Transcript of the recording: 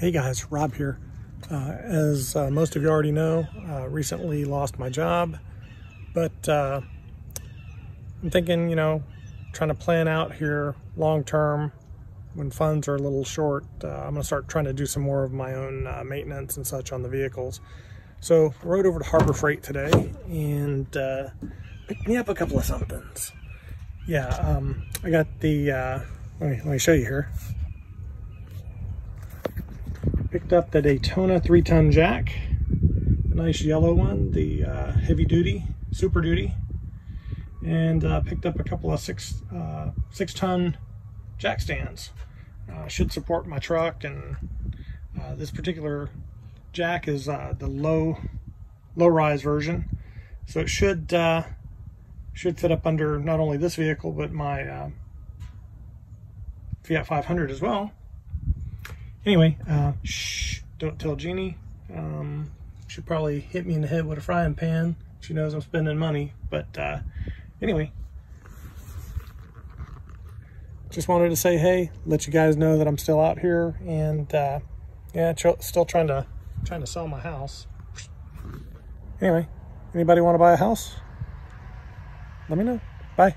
Hey guys, Rob here. Uh, as uh, most of you already know, uh, recently lost my job, but uh, I'm thinking, you know, trying to plan out here long term when funds are a little short. Uh, I'm going to start trying to do some more of my own uh, maintenance and such on the vehicles. So I rode over to Harbor Freight today and picked me up a couple of somethings. Yeah, um, I got the, let me, let me show you here. Picked up the Daytona three ton jack, a nice yellow one, the uh, heavy duty, super duty, and uh, picked up a couple of six uh, six ton jack stands. Uh, should support my truck, and uh, this particular jack is uh, the low low rise version, so it should should fit up under not only this vehicle but my Fiat 500 as well. Anyway, uh, shh, don't tell Jeannie. Um, she'll probably hit me in the head with a frying pan. She knows I'm spending money. But uh, anyway, just wanted to say hey, let you guys know that I'm still out here and uh, yeah, still trying to trying to sell my house. Anyway, anybody want to buy a house? Let me know. Bye.